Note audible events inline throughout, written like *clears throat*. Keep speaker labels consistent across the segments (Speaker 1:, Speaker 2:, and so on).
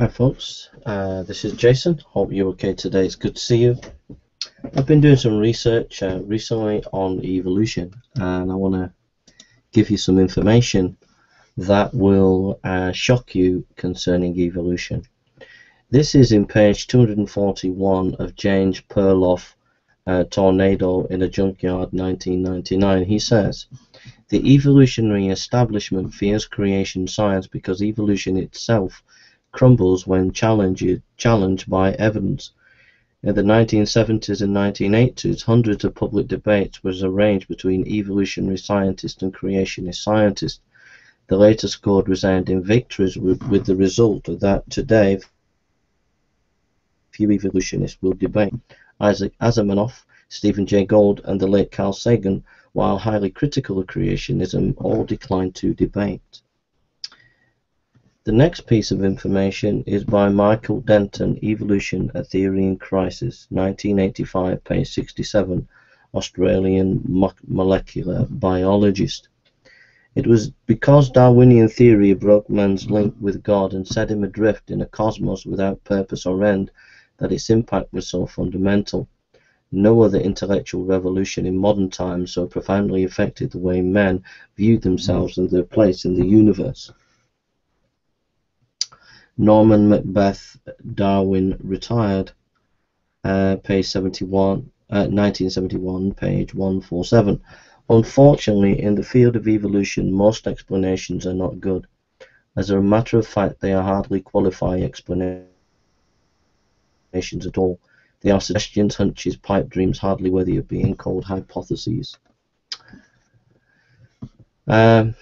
Speaker 1: Hi folks, uh, this is Jason. Hope you're okay today. It's good to see you. I've been doing some research uh, recently on evolution and I want to give you some information that will uh, shock you concerning evolution. This is in page 241 of James Perloff uh, Tornado in a Junkyard 1999. He says, The evolutionary establishment fears creation science because evolution itself crumbles when challenged, by evidence. In the 1970s and 1980s, hundreds of public debates was arranged between evolutionary scientists and creationist scientists. The latter scored resounding victories with, with the result that today few evolutionists will debate. Isaac Asimov, Stephen Jay Gould, and the late Carl Sagan, while highly critical of creationism, all declined to debate. The next piece of information is by Michael Denton, Evolution, A Theory in Crisis, 1985, page 67, Australian molecular biologist. It was because Darwinian theory broke man's link with God and set him adrift in a cosmos without purpose or end that its impact was so fundamental. No other intellectual revolution in modern times so profoundly affected the way men viewed themselves and their place in the universe. Norman Macbeth Darwin retired, uh, page 71, uh, 1971, page 147. Unfortunately, in the field of evolution, most explanations are not good. As a matter of fact, they are hardly qualified explanations at all. They are suggestions, hunches, pipe dreams, hardly worthy of being called hypotheses. Um,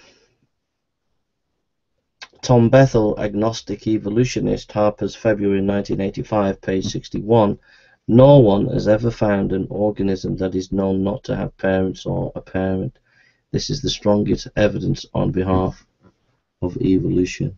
Speaker 1: Tom Bethell, Agnostic Evolutionist, Harper's February 1985, page 61. No one has ever found an organism that is known not to have parents or a parent. This is the strongest evidence on behalf of evolution.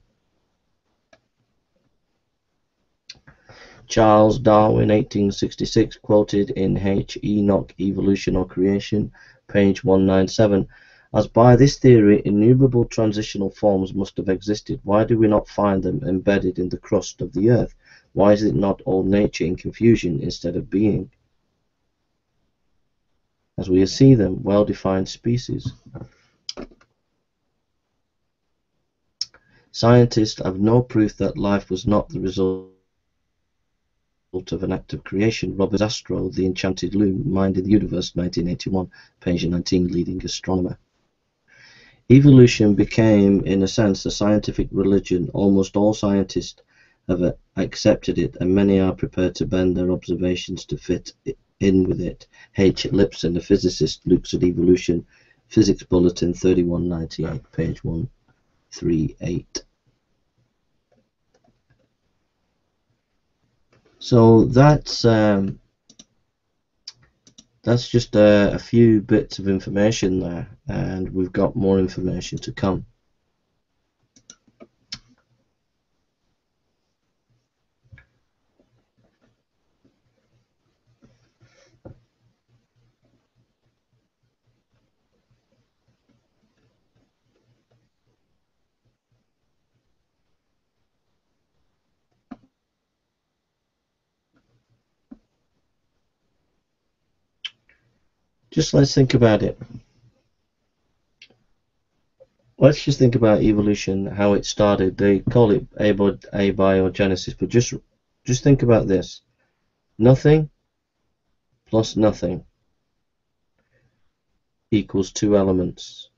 Speaker 1: Charles Darwin, 1866, quoted in H. Enoch, Evolution or Creation, page 197. As by this theory innumerable transitional forms must have existed, why do we not find them embedded in the crust of the earth? Why is it not all nature in confusion instead of being? As we see them, well-defined species. Scientists have no proof that life was not the result of an act of creation. Robert Jastrow, The Enchanted Loom, Mind in the Universe, 1981, page 19, leading astronomer. Evolution became, in a sense, a scientific religion. Almost all scientists have accepted it, and many are prepared to bend their observations to fit in with it. H. Lipson, a physicist, looks at evolution, Physics Bulletin 3198, page 138. So that's um, that's just a, a, few bits of information there and we've got more information to come. Just let's think about it. Let's just think about evolution, how it started. They call it abiogenesis, but just just think about this. Nothing plus nothing equals two elements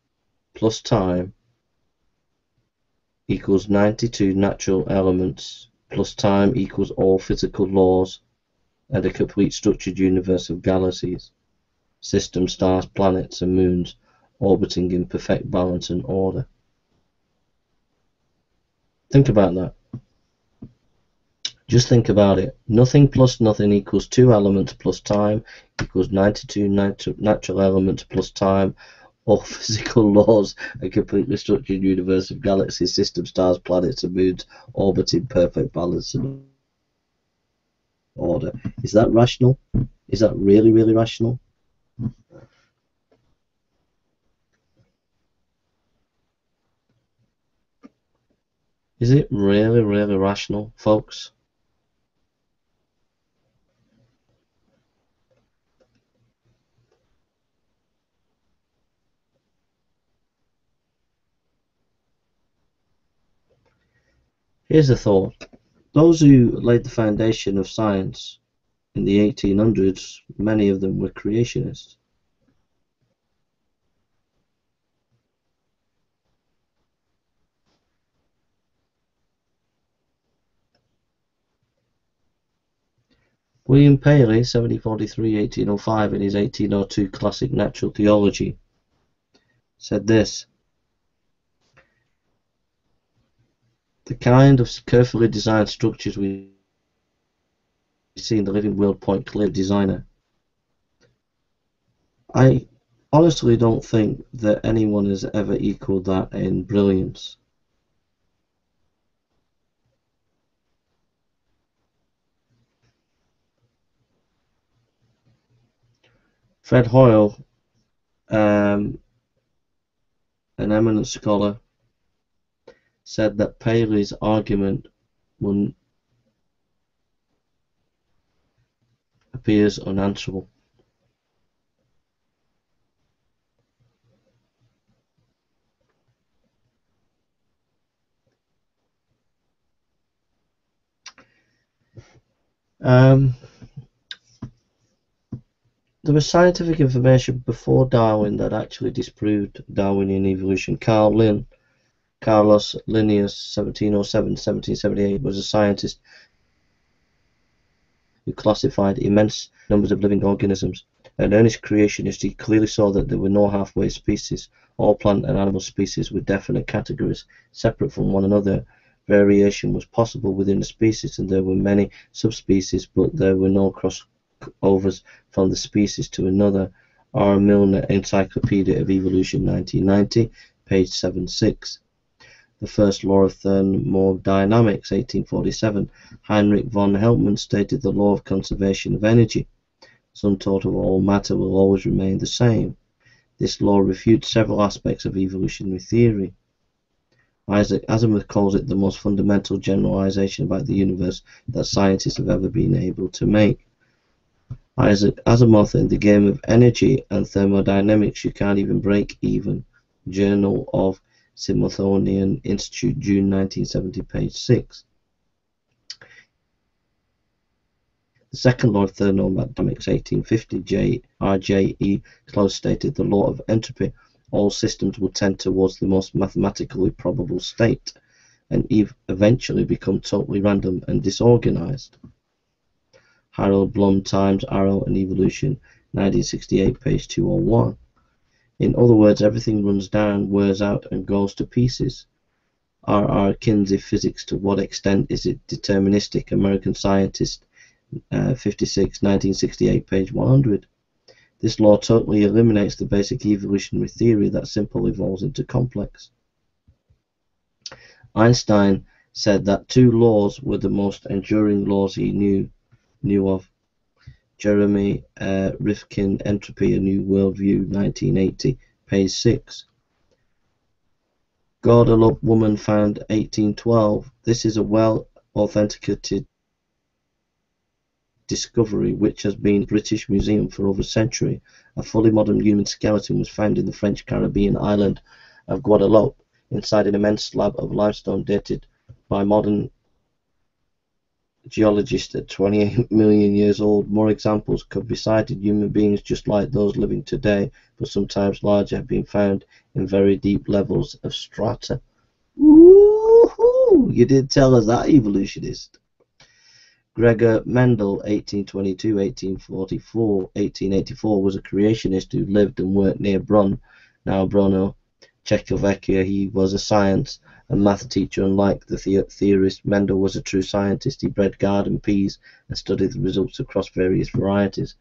Speaker 1: plus time equals 92 natural elements plus time equals all physical laws and a complete structured universe of galaxies system, stars, planets, and moons orbiting in perfect balance and order. Think about that. Just think about it. Nothing plus nothing equals two elements plus time equals 92 nat natural elements plus time or *laughs* physical laws, a completely structured universe of galaxies, system, stars, planets, and moons orbiting perfect balance and order. Is that rational? Is that really, really rational? Is it really, really rational, folks? Here's a thought. Those who laid the foundation of science in the 1800s, many of them were creationists. William Paley, 1743-1805, in his 1802 classic Natural Theology, said this, The kind of carefully designed structures we see in the living world point clear designer. I honestly don't think that anyone has ever equaled that in brilliance. Fred Hoyle, um, an eminent scholar, said that Paley's argument appears unanswerable. Um, there was scientific information before Darwin that actually disproved Darwinian evolution. Carl Carlos Linnaeus, 1707-1778, was a scientist who classified immense numbers of living organisms. An earnest creationist, he clearly saw that there were no halfway species. All plant and animal species were definite categories, separate from one another. Variation was possible within a species, and there were many subspecies, but there were no cross overs from the species to another. R. Milner, Encyclopedia of Evolution, 1990, page 76. The first law of thermodynamics, 1847. Heinrich von Helmholtz stated the law of conservation of energy. Sum total of all matter will always remain the same. This law refutes several aspects of evolutionary theory. Isaac Asimov calls it the most fundamental generalization about the universe that scientists have ever been able to make. Isaac Asimov in The Game of Energy and Thermodynamics You Can't Even Break Even. Journal of Smithsonian Institute, June 1970, page 6. The second law of thermodynamics, 1850, J. R. J. E. Close stated the law of entropy. All systems will tend towards the most mathematically probable state and eventually become totally random and disorganized. Harold Blum, Times, Arrow and Evolution, 1968, page 201. In other words, everything runs down, wears out, and goes to pieces. R. R. Kinsey, Physics To What Extent Is It Deterministic? American Scientist, uh, 56, 1968, page 100. This law totally eliminates the basic evolutionary theory that simple evolves into complex. Einstein said that two laws were the most enduring laws he knew knew of. Jeremy uh, Rifkin, Entropy, A New Worldview, 1980, page 6. Guadeloupe woman found 1812. This is a well authenticated discovery which has been British Museum for over a century. A fully modern human skeleton was found in the French Caribbean island of Guadeloupe inside an immense slab of limestone dated by modern geologist at 28 *laughs* million years old. More examples could be cited. Human beings just like those living today, but sometimes larger, have been found in very deep levels of strata. Woohoo! You did tell us that, evolutionist. Gregor Mendel, 1822, 1844, 1884, was a creationist who lived and worked near Brunn, now Brno, Czechoslovakia. He was a science and math teacher. Unlike the, the theorist, Mendel was a true scientist. He bred garden peas and studied the results across various varieties.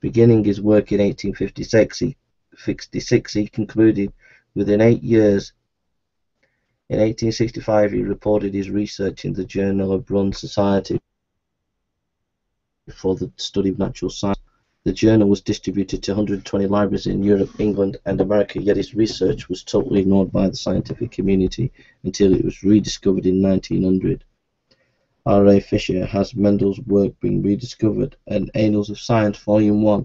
Speaker 1: Beginning his work in 1856, he, 56, he concluded within eight years. In 1865, he reported his research in the Journal of Brunn Society for the Study of Natural Science. The journal was distributed to 120 libraries in Europe, England, and America, yet its research was totally ignored by the scientific community until it was rediscovered in 1900. R. A. Fisher has Mendel's work being rediscovered in Annals of Science, Volume 1,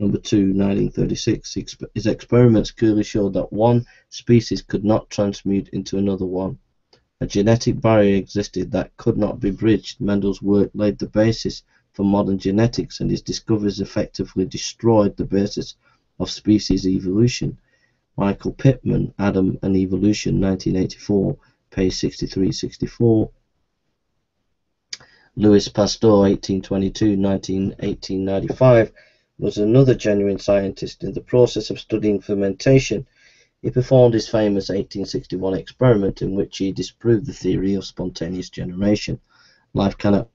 Speaker 1: Number 2, 1936. His experiments clearly showed that one species could not transmute into another one. A genetic barrier existed that could not be bridged. Mendel's work laid the basis for modern genetics, and his discoveries effectively destroyed the basis of species evolution. Michael Pitman, Adam and Evolution, 1984, page 63-64. Louis Pasteur, 1822-1895, was another genuine scientist. In the process of studying fermentation, he performed his famous 1861 experiment in which he disproved the theory of spontaneous generation. Life cannot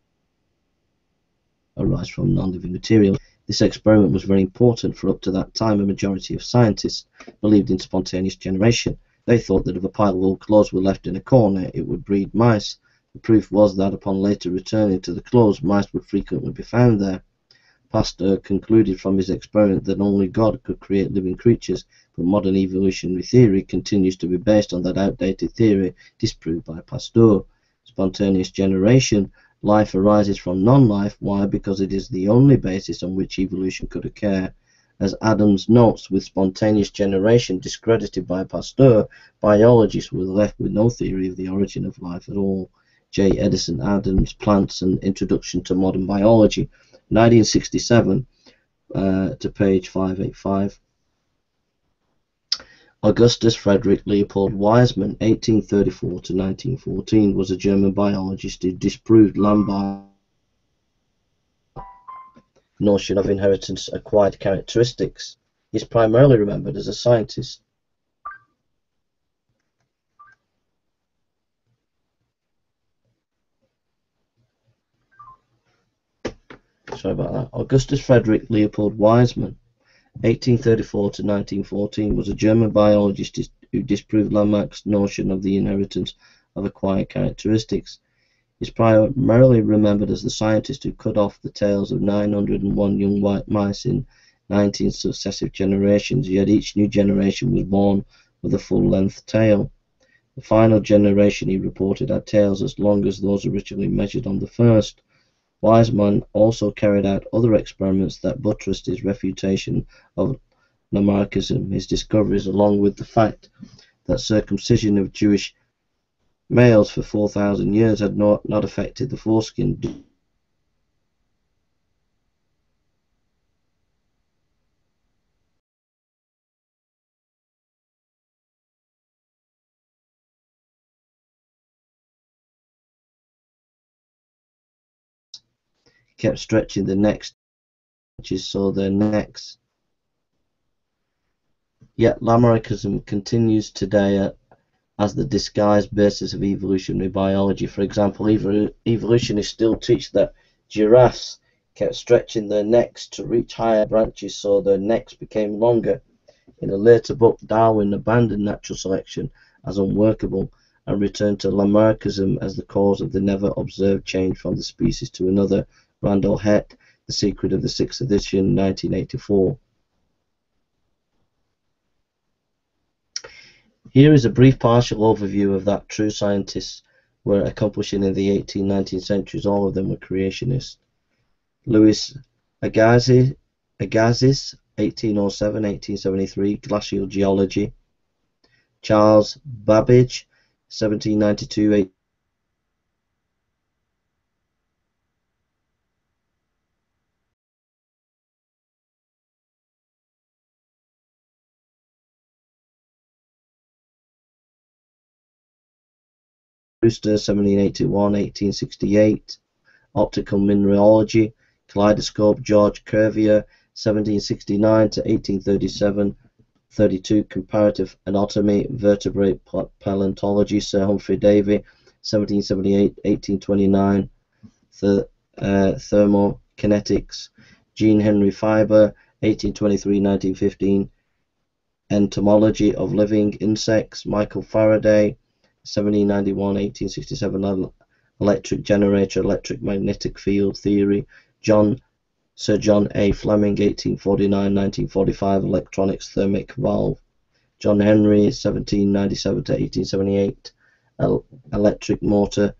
Speaker 1: arise from non-living material. This experiment was very important for up to that time a majority of scientists believed in spontaneous generation. They thought that if a pile of old clothes were left in a corner, it would breed mice. The proof was that upon later returning to the clothes, mice would frequently be found there. Pasteur concluded from his experiment that only God could create living creatures, but modern evolutionary theory continues to be based on that outdated theory disproved by Pasteur. Spontaneous generation Life arises from non-life. Why? Because it is the only basis on which evolution could occur. As Adams notes, with spontaneous generation discredited by Pasteur, biologists were left with no theory of the origin of life at all. J. Edison Adams, Plants and Introduction to Modern Biology, 1967 uh, to page 585. Augustus Frederick Leopold Weismann eighteen thirty-four to nineteen fourteen, was a German biologist who disproved Lambert's notion of inheritance acquired characteristics. He is primarily remembered as a scientist. Sorry about that. Augustus Frederick Leopold Weismann 1834 to 1914 was a German biologist who disproved Lamarck's notion of the inheritance of acquired characteristics. He is primarily remembered as the scientist who cut off the tails of 901 young white mice in 19 successive generations, yet each new generation was born with a full-length tail. The final generation he reported had tails as long as those originally measured on the first. Weismann also carried out other experiments that buttressed his refutation of Lamarckism. His discoveries, along with the fact that circumcision of Jewish males for 4,000 years had not, not affected the foreskin, kept stretching the necks so their necks. Yet Lamarckism continues today uh, as the disguised basis of evolutionary biology. For example, evolutionists still teach that giraffes kept stretching their necks to reach higher branches so their necks became longer. In a later book, Darwin abandoned natural selection as unworkable and returned to Lamarckism as the cause of the never observed change from the species to another Randall Hett, The Secret of the Sixth Edition, 1984. Here is a brief partial overview of that true scientists were accomplishing in the 18th 19th centuries. All of them were creationists. Louis Agassiz, Agassiz 1807-1873, Glacial Geology. Charles Babbage, 1792 Brewster, 1781-1868, Optical Mineralogy, Kaleidoscope, George Cuvier, 1769 to 1837, 32, Comparative Anatomy, Vertebrate Paleontology, Sir Humphrey Davy, 1778-1829, th uh, Thermokinetics, Jean Henry Fabre, 1823-1915, Entomology of Living Insects, Michael Faraday, 1791 1867 electric generator, electric magnetic field theory, John Sir John A. Fleming, 1849-1945, electronics thermic valve. John Henry, 1797 to 1878, el electric motor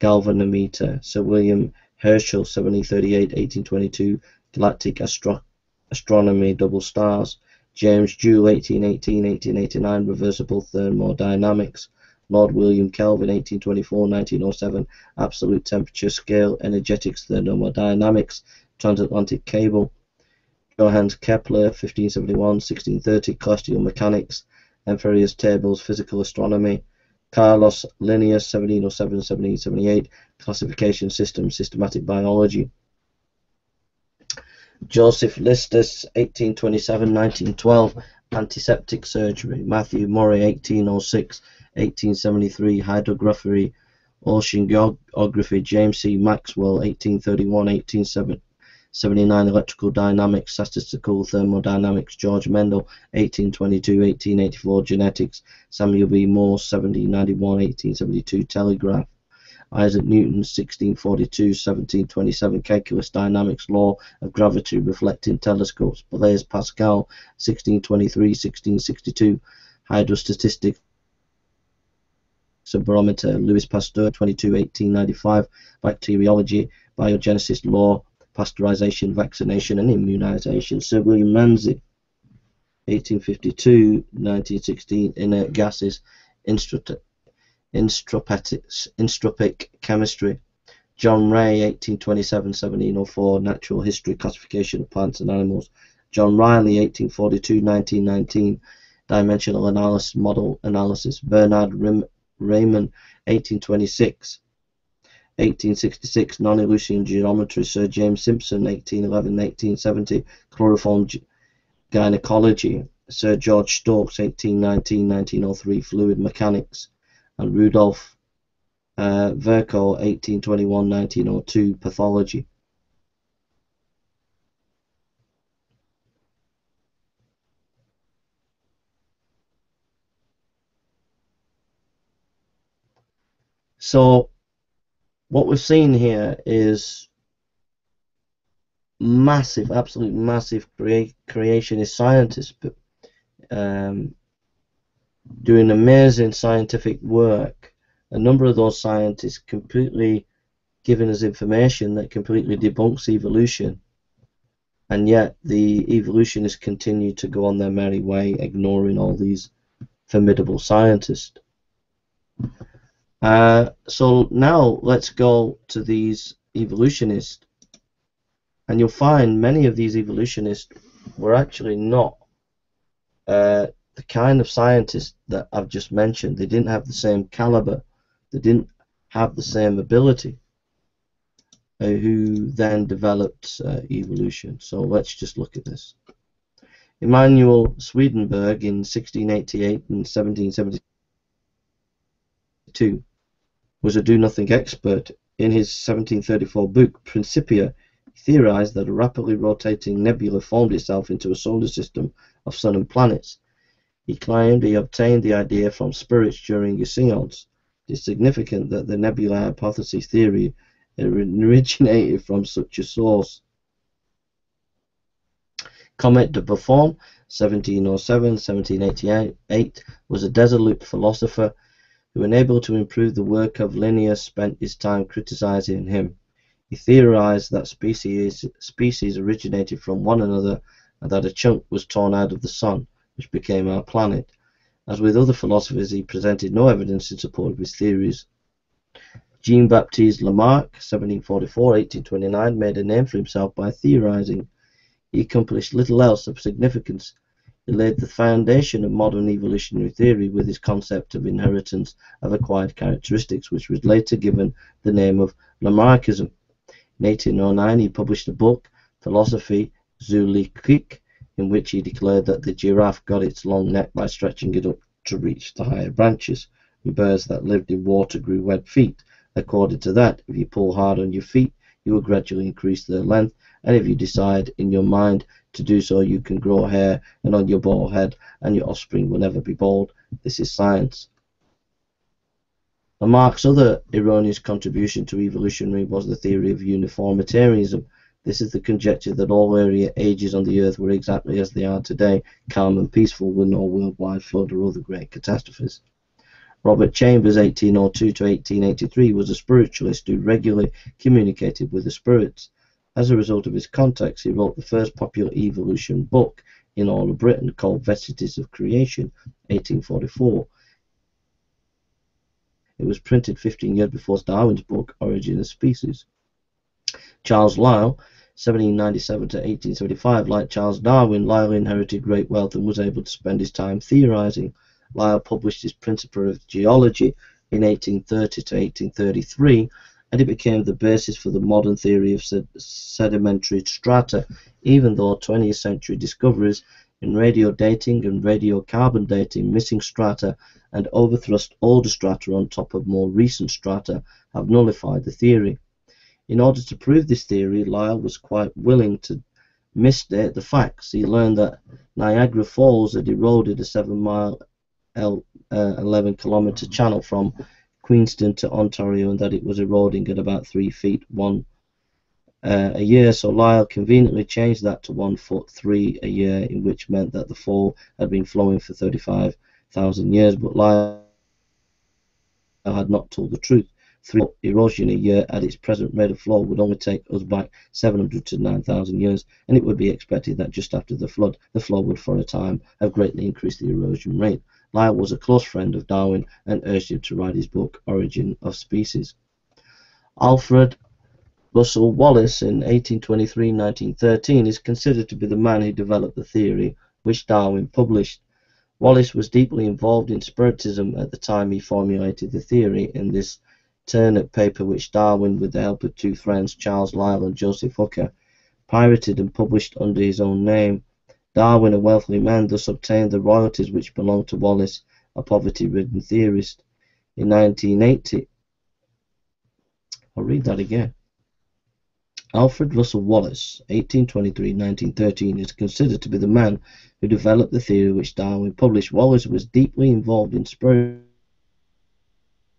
Speaker 1: galvanometer. Sir William Herschel, 1738-1822, galactic astro astronomy double stars. James Joule, 1818-1889, reversible thermodynamics. Lord William Kelvin, 1824-1907, absolute temperature scale, energetics, thermodynamics, transatlantic cable. Johannes Kepler, 1571-1630, celestial mechanics, ephemeris tables, physical astronomy. Carlos Linnaeus, 1707-1778, classification system, systematic biology. Joseph Lister, 1827-1912, antiseptic surgery. Matthew Maury, 1806 1873, hydrography, oceanography. James C. Maxwell, 1831 1879, electrical dynamics, statistical thermodynamics. George Mendel, 1822 1884, genetics. Samuel B. Morse, 1791 1872, telegraph. Isaac Newton, 1642 1727, calculus, dynamics, law of gravity, reflecting telescopes. Blaise Pascal, 1623 1662, hydrostatistics, barometer. Louis Pasteur, 22 1895, bacteriology, biogenesis, law, pasteurization, vaccination, and immunization. Sir William Ramsay, 1852 1916, inert gases, isotopic chemistry. John Ray, 1827-1704, natural history, classification of plants and animals. John Rayleigh, 1842-1919, dimensional analysis, model analysis. Bernard Rim Riemann, 1826. 1866, non-Euclidean geometry. Sir James Simpson, 1811-1870, chloroform gynecology. Sir George Stokes, 1819-1903, fluid mechanics and Rudolf uh, Virchow, 1821-1902, Pathology. So what we're seeing here is massive, absolute massive crea creationist scientists um, doing amazing scientific work. A number of those scientists completely giving us information that completely debunks evolution. And yet the evolutionists continue to go on their merry way, ignoring all these formidable scientists. Uh, so now let's go to these evolutionists. And you'll find many of these evolutionists were actually not uh, the kind of scientists that I've just mentioned, they didn't have the same caliber, they didn't have the same ability, uh, who then developed uh, evolution. So let's just look at this. Emanuel Swedenborg in 1688 and 1772 was a do-nothing expert. In his 1734 book Principia, he theorized that a rapidly rotating nebula formed itself into a solar system of sun and planets he claimed he obtained the idea from spirits during a seance. It is significant that the nebula hypothesis theory originated from such a source. Comte de Buffon, 1707-1788, was a dissolute philosopher who, unable to improve the work of Linnaeus, spent his time criticizing him. He theorized that species, species originated from one another and that a chunk was torn out of the sun which became our planet. As with other philosophers, he presented no evidence in support of his theories. Jean-Baptiste Lamarck, 1744-1829, made a name for himself by theorizing. He accomplished little else of significance. He laid the foundation of modern evolutionary theory with his concept of inheritance of acquired characteristics, which was later given the name of Lamarckism. In 1809, he published a book, Philosophy zoologique, in which he declared that the giraffe got its long neck by stretching it up to reach the higher branches, and birds that lived in water grew web feet. According to that, if you pull hard on your feet, you will gradually increase their length, and if you decide in your mind to do so, you can grow hair and on your bald head, and your offspring will never be bald. This is science. Lamarck's other erroneous contribution to evolutionary was the theory of uniformitarianism, This is the conjecture that all earlier ages on the earth were exactly as they are today, calm and peaceful, with no worldwide flood or other great catastrophes. Robert Chambers, 1802 to 1883, was a spiritualist who regularly communicated with the spirits. As a result of his contacts, he wrote the first popular evolution book in all of Britain called Vestiges of Creation, 1844. It was printed 15 years before Darwin's book, Origin of Species. Charles Lyell, 1797 to 1875, like Charles Darwin, Lyell inherited great wealth and was able to spend his time theorizing. Lyell published his Principia of Geology in 1830 to 1833, and it became the basis for the modern theory of sed sedimentary strata, even though 20th century discoveries in radio dating and radiocarbon dating missing strata and overthrust older strata on top of more recent strata have nullified the theory. In order to prove this theory, Lyell was quite willing to misstate the facts. He learned that Niagara Falls had eroded a 7 mile uh, 11 kilometer channel from Queenston to Ontario and that it was eroding at about 3 feet 1 uh, a year. So Lyell conveniently changed that to 1 foot 3 a year, in which meant that the fall had been flowing for 35,000 years. But Lyell had not told the truth. Through erosion a year at its present rate of flow would only take us back 700 to 9,000 years, and it would be expected that just after the flood, the flow would for a time have greatly increased the erosion rate. Lyell was a close friend of Darwin and urged him to write his book Origin of Species. Alfred Russel Wallace in 1823-1913 is considered to be the man who developed the theory which Darwin published. Wallace was deeply involved in Spiritism at the time he formulated the theory in this Ternate paper which Darwin, with the help of two friends, Charles Lyell and Joseph Hooker, pirated and published under his own name. Darwin, a wealthy man, thus obtained the royalties which belonged to Wallace, a poverty-ridden theorist. In 1980, I'll read that again. Alfred Russel Wallace, 1823-1913, is considered to be the man who developed the theory which Darwin published. Wallace was deeply involved in spirit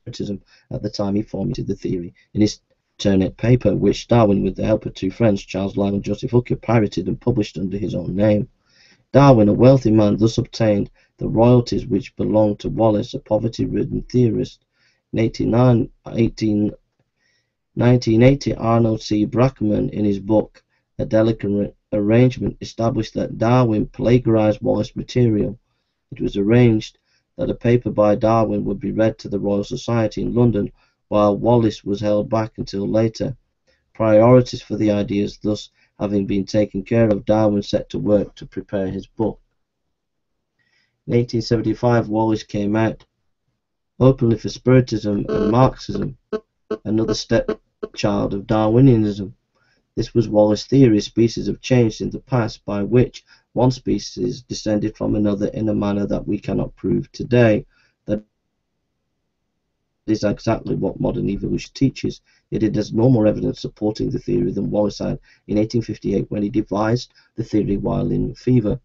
Speaker 1: at the time he formulated the theory in his Ternate paper, which Darwin, with the help of two friends, Charles Lyell and Joseph Hooker, pirated and published under his own name. Darwin, a wealthy man, thus obtained the royalties which belonged to Wallace, a poverty-ridden theorist. In 18, 1980, Arnold C. Brackman, in his book A Delicate Arrangement, established that Darwin plagiarized Wallace material. It was arranged that a paper by Darwin would be read to the Royal Society in London, while Wallace was held back until later. Priorities for the ideas thus having been taken care of, Darwin set to work to prepare his book. In 1875, Wallace came out openly for Spiritism and Marxism, another stepchild of Darwinianism. This was Wallace's theory, species have changed in the past, by which one species descended from another in a manner that we cannot prove today. Is exactly what modern evolution teaches, yet it has no more evidence supporting the theory than Wallace had in 1858 when he devised the theory while in fever.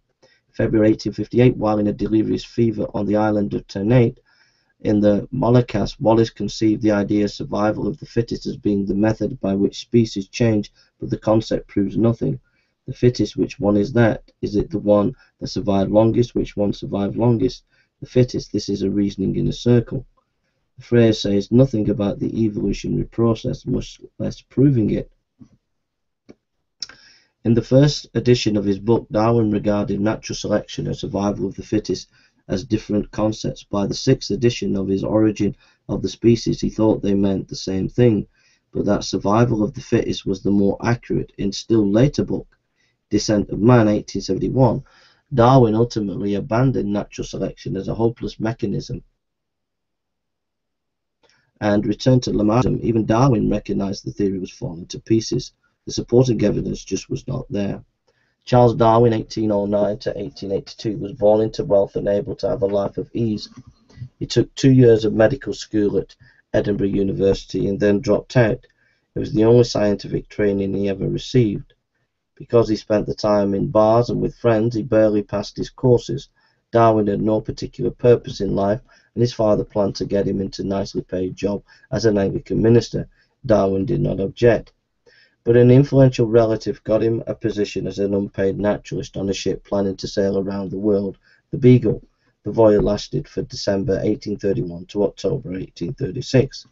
Speaker 1: February 1858, while in a delirious fever on the island of Ternate, in the Moluccas, Wallace conceived the idea of survival of the fittest as being the method by which species change, but the concept proves nothing the fittest, which one is that? Is it the one that survived longest, which one survived longest? The fittest, this is a reasoning in a circle. The phrase says nothing about the evolutionary process, much less proving it. In the first edition of his book, Darwin regarded natural selection and survival of the fittest as different concepts. By the sixth edition of his Origin of the Species, he thought they meant the same thing, but that survival of the fittest was the more accurate. In still later book, Descent of Man, 1871, Darwin ultimately abandoned natural selection as a hopeless mechanism and returned to Lamarckism. Even Darwin recognized the theory was falling to pieces. The supporting evidence just was not there. Charles Darwin, 1809 to 1882, was born into wealth and able to have a life of ease. He took two years of medical school at Edinburgh University and then dropped out. It was the only scientific training he ever received. Because he spent the time in bars and with friends, he barely passed his courses. Darwin had no particular purpose in life, and his father planned to get him into a nicely paid job as an Anglican minister. Darwin did not object. but an influential relative got him a position as an unpaid naturalist on a ship planning to sail around the world, the Beagle. The voyage lasted from December 1831 to October 1836.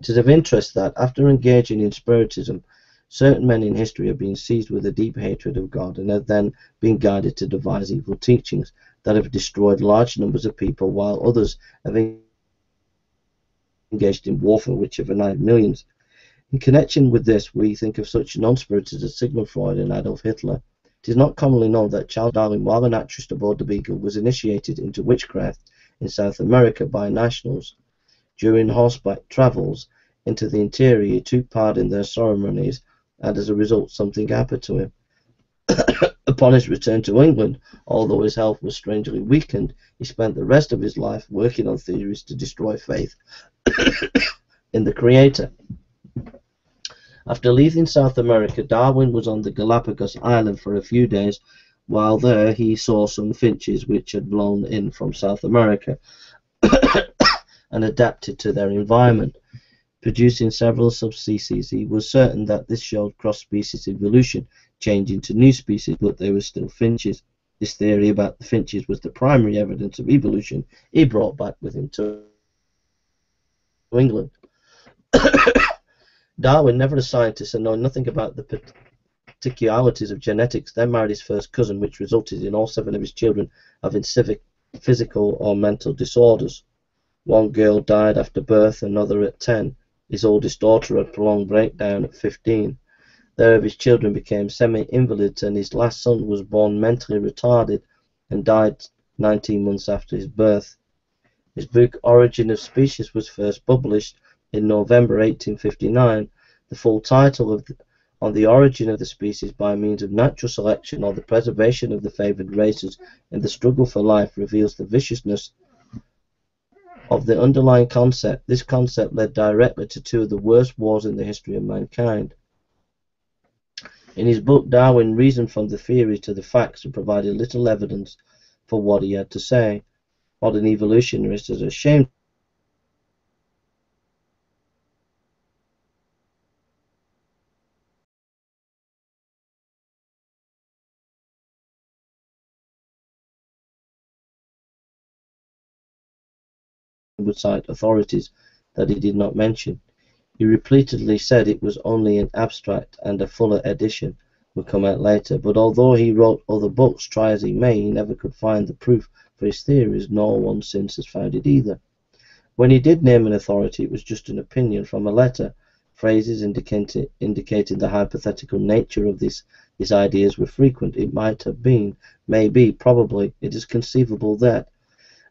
Speaker 1: It is of interest that, after engaging in Spiritism, certain men in history have been seized with a deep hatred of God and have then been guided to devise evil teachings that have destroyed large numbers of people, while others have engaged in warfare which have annihilated millions. In connection with this, we think of such non-spirits as Sigmund Freud and Adolf Hitler. It is not commonly known that Charles Darwin, while an naturalist aboard the Beagle, was initiated into witchcraft in South America by nationals. During horseback travels into the interior, he took part in their ceremonies, and as a result, something happened to him. *coughs* Upon his return to England, although his health was strangely weakened, he spent the rest of his life working on theories to destroy faith *coughs* in the Creator. After leaving South America, Darwin was on the Galapagos Island for a few days. While there, he saw some finches which had blown in from South America *coughs* and adapted to their environment, producing several subspecies. He was certain that this showed cross-species evolution, changing to new species, but they were still finches. This theory about the finches was the primary evidence of evolution he brought back with him to England. *coughs* Darwin, never a scientist and knowing nothing about the particularities of genetics, then married his first cousin, which resulted in all seven of his children having civic, physical or mental disorders. One girl died after birth, another at 10. His oldest daughter had a prolonged breakdown at 15. There of his children became semi-invalids, and his last son was born mentally retarded and died 19 months after his birth. His book Origin of Species was first published in November 1859. The full title of the, on the origin of the species by means of natural selection or the preservation of the favored races in the struggle for life reveals the viciousness of the underlying concept. This concept led directly to two of the worst wars in the history of mankind. In his book, Darwin reasoned from the theory to the facts and provided little evidence for what he had to say. Modern evolutionists are ashamed would cite authorities that he did not mention. He repeatedly said it was only an abstract and a fuller edition would come out later, but although he wrote other books, try as he may, he never could find the proof for his theories, nor one since has found it either. When he did name an authority, it was just an opinion from a letter. Phrases indicating, the hypothetical nature of this, his ideas were frequent. It might have been, may be, probably, it is conceivable that,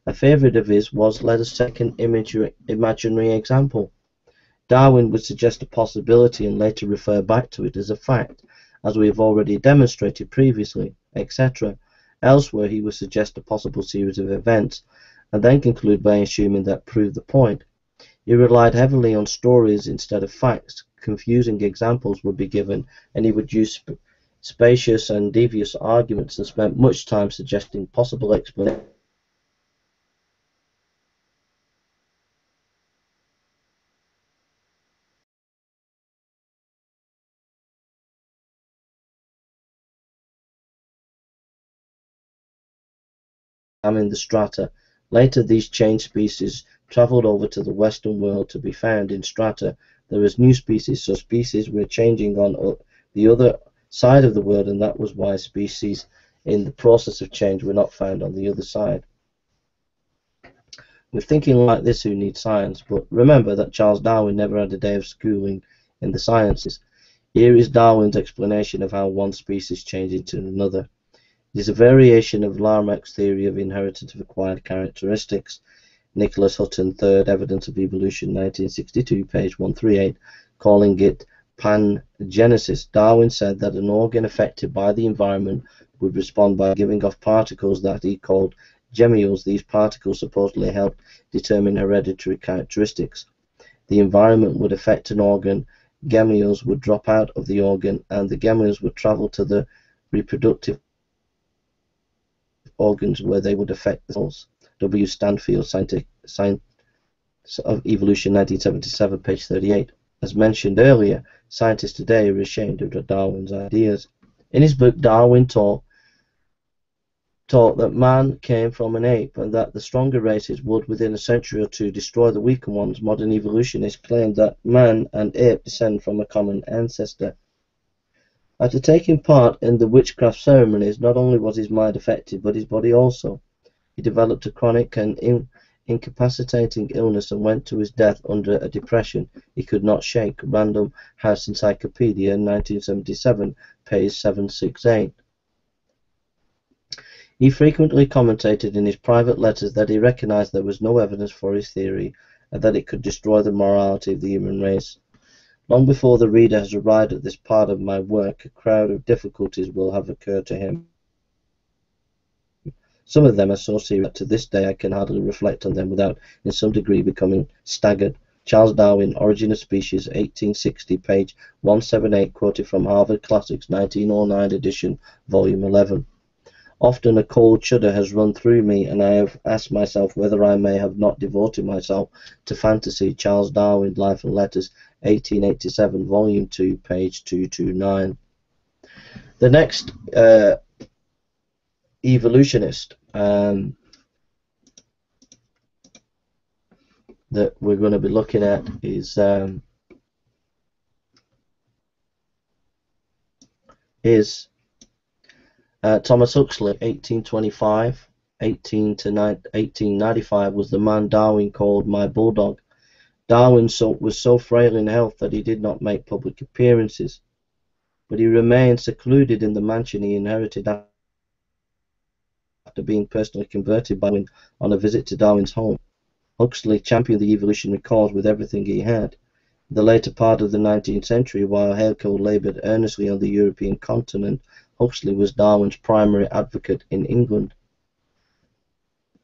Speaker 1: a favourite of his was, let us take an imaginary example. Darwin would suggest a possibility and later refer back to it as a fact, as we have already demonstrated previously, etc. Elsewhere he would suggest a possible series of events, and then conclude by assuming that proved the point. He relied heavily on stories instead of facts, confusing examples would be given, and he would use sp spacious and devious arguments and spent much time suggesting possible explanations in the strata. Later these changed species traveled over to the western world to be found in strata. There is new species, so species were changing on the other side of the world and that was why species in the process of change were not found on the other side. We're thinking like this who need science, but remember that Charles Darwin never had a day of schooling in the sciences. Here is Darwin's explanation of how one species changed into another. It is a variation of Lamarck's theory of inheritance of acquired characteristics. Nicholas Hotton, Third Evidence of Evolution, 1962, page 138, calling it pangenesis. Darwin said that an organ affected by the environment would respond by giving off particles that he called gemmules. These particles supposedly helped determine hereditary characteristics. The environment would affect an organ, gemmules would drop out of the organ, and the gemmules would travel to the reproductive organs where they would affect the cells. W. Stansfield, Scientific Science of Evolution, 1977, page 38. As mentioned earlier, scientists today are ashamed of Darwin's ideas. In his book, Darwin taught taught that man came from an ape and that the stronger races would within a century or two destroy the weaker ones, modern evolutionists claim that man and ape descend from a common ancestor. After taking part in the witchcraft ceremonies, not only was his mind affected, but his body also. He developed a chronic and in incapacitating illness and went to his death under a depression he could not shake. Random House Encyclopedia, 1977, page 768. He frequently commented in his private letters that he recognized there was no evidence for his theory and that it could destroy the morality of the human race. Long before the reader has arrived at this part of my work, a crowd of difficulties will have occurred to him. Some of them are so serious that to this day I can hardly reflect on them without in some degree becoming staggered. Charles Darwin, Origin of Species, 1860, page 178, quoted from Harvard Classics, 1909 edition, volume 11. Often a cold shudder has run through me, and I have asked myself whether I may have not devoted myself to fantasy. Charles Darwin, Life and Letters, 1887, Volume 2, page 229. The next uh, evolutionist um, that we're going to be looking at is um, is uh, Thomas Huxley, 1825, 18 to 1895, was the man Darwin called my bulldog. Darwin was so frail in health that he did not make public appearances, but he remained secluded in the mansion he inherited after being personally converted by Darwin on a visit to Darwin's home. Huxley championed the evolutionary cause with everything he had. In the later part of the 19th century, while Haeckel laboured earnestly on the European continent Huxley was Darwin's primary advocate in England.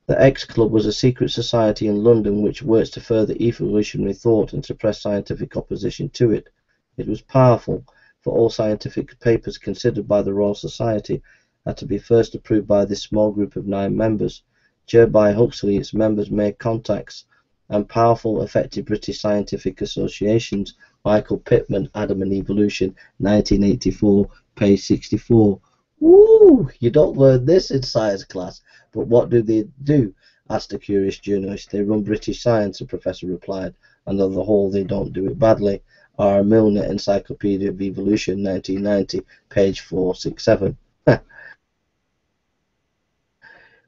Speaker 1: The X Club was a secret society in London which worked to further evolutionary thought and suppress scientific opposition to it. It was powerful, for all scientific papers considered by the Royal Society had to be first approved by this small group of nine members. Chaired by Huxley, its members made contacts and powerful, effective British scientific associations Michael Pitman, Adam and Evolution, 1984, page 64. Woo! You don't learn this in science class. But what do they do? asked a curious journalist. They run British science, the professor replied, and on the whole they don't do it badly. R. Milner, Encyclopedia of Evolution, 1990, page 467. *laughs*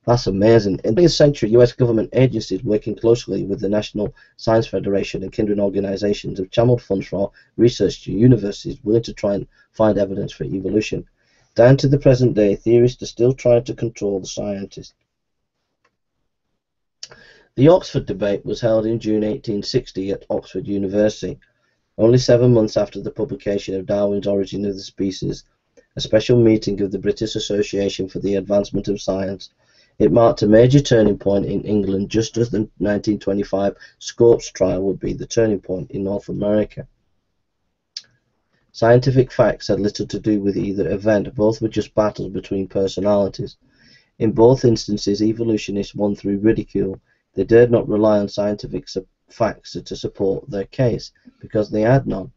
Speaker 1: That's amazing. In the 20th century, U.S. government agencies working closely with the National Science Federation and kindred organizations have channeled funds for research to universities willing to try and find evidence for evolution. Down to the present day, theorists are still trying to control the scientists. The Oxford debate was held in June 1860 at Oxford University. Only seven months after the publication of Darwin's Origin of the Species, a special meeting of the British Association for the Advancement of Science it marked a major turning point in England just as the 1925 Scopes trial would be the turning point in North America. Scientific facts had little to do with either event, both were just battles between personalities. In both instances, evolutionists won through ridicule. They dared not rely on scientific facts to support their case, because they had none.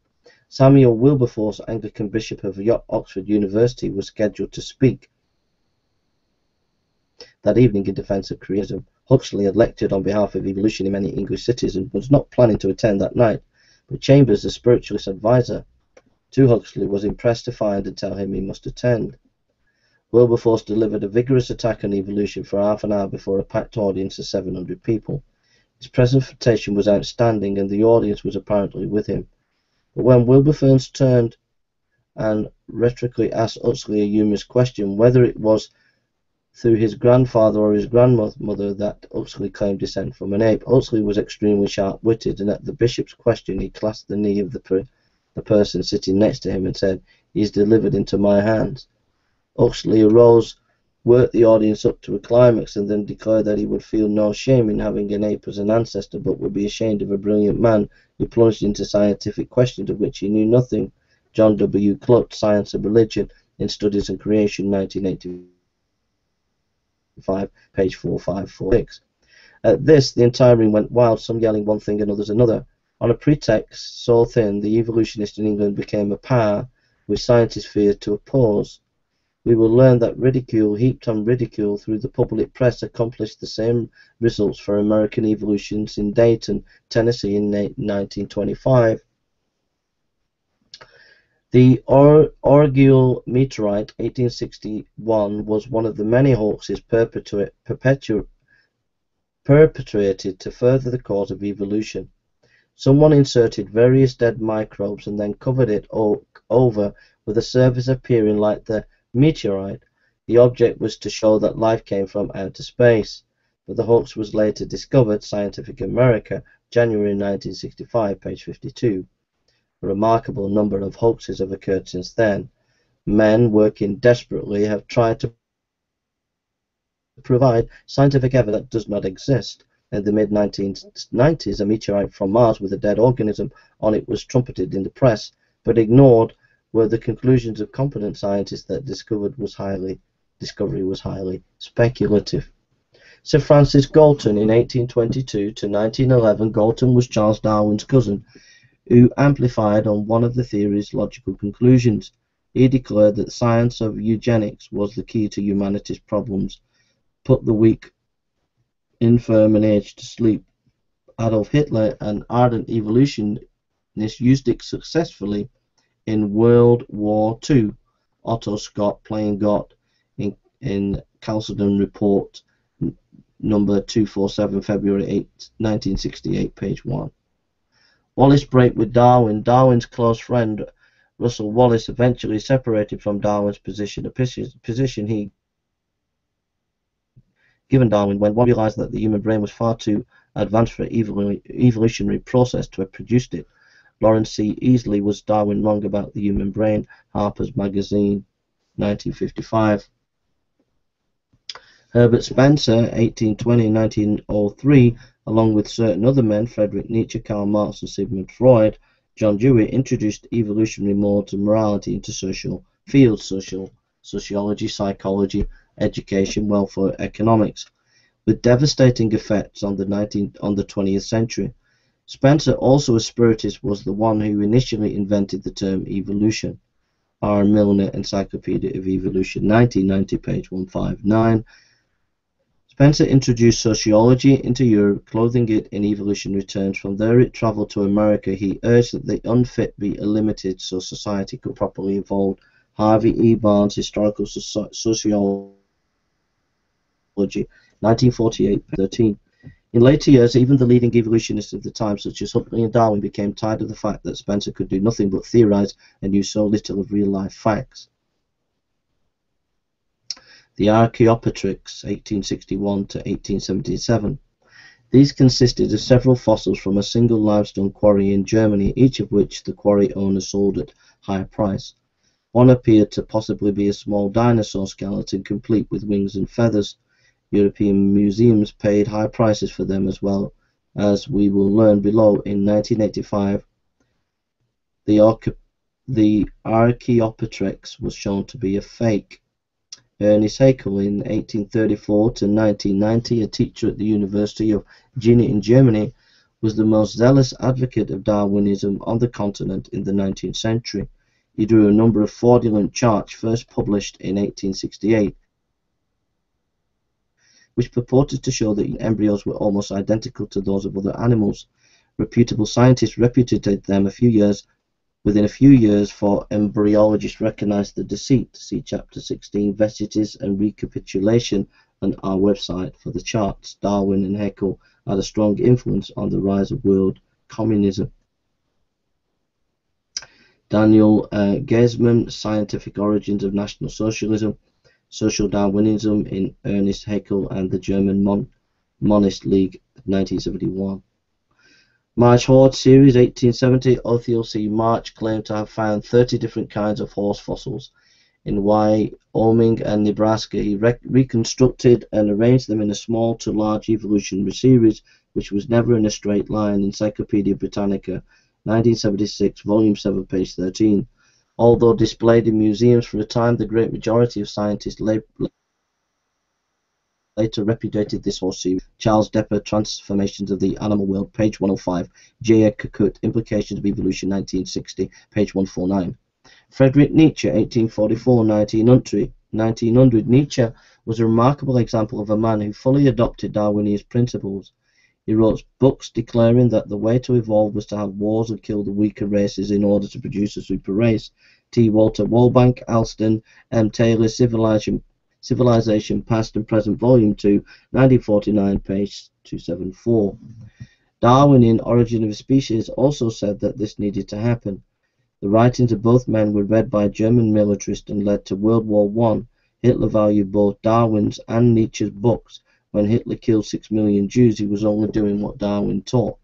Speaker 1: Samuel Wilberforce, Anglican Bishop of Oxford University, was scheduled to speak, that evening in defence of creationism. Huxley had lectured on behalf of evolution in many English cities and was not planning to attend that night, but Chambers, the spiritualist adviser to Huxley, was impressed to find and tell him he must attend. Wilberforce delivered a vigorous attack on evolution for half an hour before a packed audience of 700 people. His presentation was outstanding and the audience was apparently with him. But when Wilberforce turned and rhetorically asked Huxley a humorous question whether it was through his grandfather or his grandmother that Huxley claimed descent from an ape. Huxley was extremely sharp-witted, and at the bishop's question he clasped the knee of the, the person sitting next to him and said, He is delivered into my hands. Huxley arose, worked the audience up to a climax, and then declared that he would feel no shame in having an ape as an ancestor, but would be ashamed of a brilliant man who plunged into scientific questions of which he knew nothing. John W. Clutt, Science and Religion in Studies in Creation, 1980. 5, page 4546. At this, the entire room went wild, some yelling one thing and others another. On a pretext so thin, the evolutionist in England became a power which scientists feared to oppose. We will learn that ridicule heaped on ridicule through the public press accomplished the same results for American evolutionists in Dayton, Tennessee in 1925. The Or Orgueil meteorite, 1861, was one of the many hoaxes perpetuated to further the cause of evolution. Someone inserted various dead microbes and then covered it over with a surface appearing like the meteorite. The object was to show that life came from outer space, but the hoax was later discovered, Scientific America, January 1965, page 52. A remarkable number of hoaxes have occurred since then. Men working desperately have tried to provide scientific evidence that does not exist. In the mid 1990s, a meteorite from Mars with a dead organism on it was trumpeted in the press, but ignored were the conclusions of competent scientists that discovered was highly discovery was highly speculative. Sir Francis Galton in 1822 to 1911, Galton was Charles Darwin's cousin, who amplified on one of the theory's logical conclusions. He declared that the science of eugenics was the key to humanity's problems, put the weak infirm and aged to sleep. Adolf Hitler, an ardent evolutionist, used it successfully in World War II. Otto Scott playing God in, in Chalcedon Report number 247, February 8, 1968, page 1. Wallace break with Darwin. Darwin's close friend Russel Wallace eventually separated from Darwin's position, a position he given Darwin when one realized that the human brain was far too advanced for an evolutionary process to have produced it. Lawrence C. Eiseley was Darwin wrong about the human brain? Harper's Magazine, 1955. Herbert Spencer, 1820-1903, along with certain other men, Friedrich Nietzsche, Karl Marx, and Sigmund Freud, John Dewey introduced evolutionary modes of morality into social fields, social sociology, psychology, education, welfare, economics, with devastating effects on the 19th, on the 20th century. Spencer, also a spiritist, was the one who initially invented the term evolution. R. Milner, Encyclopedia of Evolution, 1990, page 159. Spencer introduced sociology into Europe, clothing it in evolutionary terms. From there it travelled to America. He urged that the unfit be eliminated so society could properly evolve. Harvey E. Barnes, Historical Sociology, 1948-13. In later years, even the leading evolutionists of the time, such as Huxley and Darwin, became tired of the fact that Spencer could do nothing but theorize and knew so little of real-life facts. The Archaeopteryx, 1861 to 1877. These consisted of several fossils from a single limestone quarry in Germany, each of which the quarry owner sold at high price. One appeared to possibly be a small dinosaur skeleton complete with wings and feathers. European museums paid high prices for them as well, as we will learn below. In 1985, the, the Archaeopteryx was shown to be a fake. Ernest Haeckel in 1834 to 1990, a teacher at the University of Jena in Germany, was the most zealous advocate of Darwinism on the continent in the 19th century. He drew a number of fraudulent charts first published in 1868 which purported to show that embryos were almost identical to those of other animals. Reputable scientists repudiated them a few years within a few years for embryologists recognized the deceit. See chapter 16 Vestiges and Recapitulation on our website for the charts. Darwin and Haeckel had a strong influence on the rise of world communism. Daniel uh, Scientific Origins of National Socialism, Social Darwinism in Ernest Haeckel and the German Mon Monist League, 1971. Marsh Horse Series, 1870, Othniel C. Marsh claimed to have found 30 different kinds of horse fossils. In Wyoming and Nebraska, he re reconstructed and arranged them in a small to large evolutionary series, which was never in a straight line. Encyclopedia Britannica, 1976, volume 7, page 13. Although displayed in museums for a time, the great majority of scientists later repudiated this foresee Charles Depper, Transformations of the Animal World, page 105. J. A. Kerkut, Implications of Evolution, 1960, page 149. Friedrich Nietzsche, 1844-1900. 1900, Nietzsche was a remarkable example of a man who fully adopted Darwinian principles. He wrote books declaring that the way to evolve was to have wars and kill the weaker races in order to produce a super race. T. Walter Wallbank, Alston, M. Taylor, Civilization, Civilization Past and Present, Volume 2, 1949, page 274. Darwin in Origin of Species also said that this needed to happen. The writings of both men were read by German militarists and led to World War One. Hitler valued both Darwin's and Nietzsche's books. When Hitler killed six million Jews, he was only doing what Darwin taught.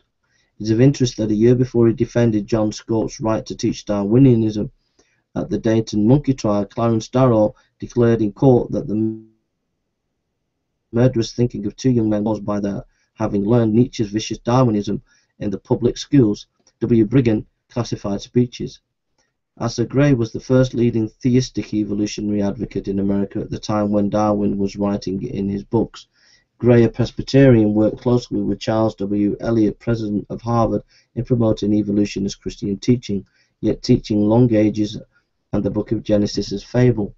Speaker 1: It is of interest that a year before he defended John Scott's right to teach Darwinianism at the Dayton monkey trial, Clarence Darrow declared in court that the murderous thinking of two young men was by their having learned Nietzsche's vicious Darwinism in the public schools. W. Brigham classified speeches. Asa Gray was the first leading theistic evolutionary advocate in America at the time when Darwin was writing in his books. Gray, a Presbyterian, worked closely with Charles W. Eliot, president of Harvard, in promoting evolution as Christian teaching, yet teaching long ages and the book of Genesis as fable.